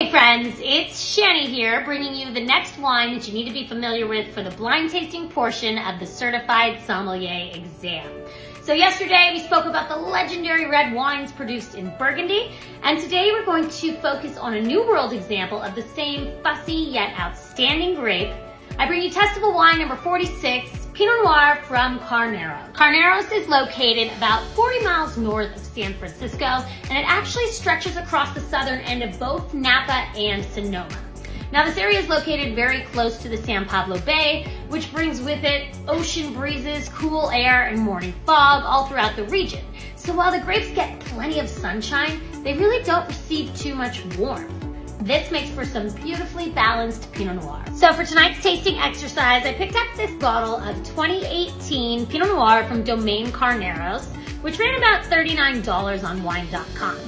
Hey friends, it's Shannen here bringing you the next wine that you need to be familiar with for the blind tasting portion of the Certified Sommelier exam. So yesterday we spoke about the legendary red wines produced in Burgundy, and today we're going to focus on a New World example of the same fussy yet outstanding grape. I bring you testable wine number 46, Pinot Noir from Carneros. Carneros is located about 40 miles north of San Francisco, and it actually stretches across the southern end of both Napa and Sonoma. Now this area is located very close to the San Pablo Bay, which brings with it ocean breezes, cool air, and morning fog all throughout the region. So while the grapes get plenty of sunshine, they really don't receive too much warmth. This makes for some beautifully balanced Pinot Noir. So for tonight's tasting exercise, I picked up this bottle of 2018 Pinot Noir from Domaine Carneros, which ran about $39 on wine.com.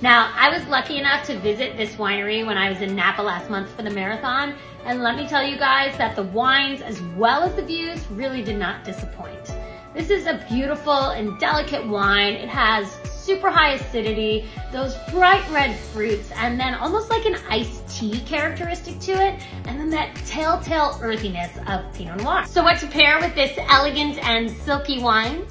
Now, I was lucky enough to visit this winery when I was in Napa last month for the marathon, and let me tell you guys that the wines as well as the views really did not disappoint. This is a beautiful and delicate wine. It has super high acidity, those bright red fruits, and then almost like an iced tea characteristic to it, and then that telltale earthiness of Pinot Noir. So what to pair with this elegant and silky wine?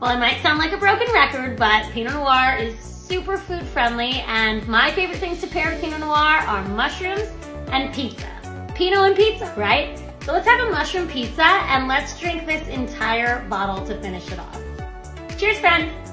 Well, it might sound like a broken record, but Pinot Noir is super food friendly, and my favorite things to pair with Pinot Noir are mushrooms and pizza. Pinot and pizza, right? So let's have a mushroom pizza and let's drink this entire bottle to finish it off. Cheers, friends.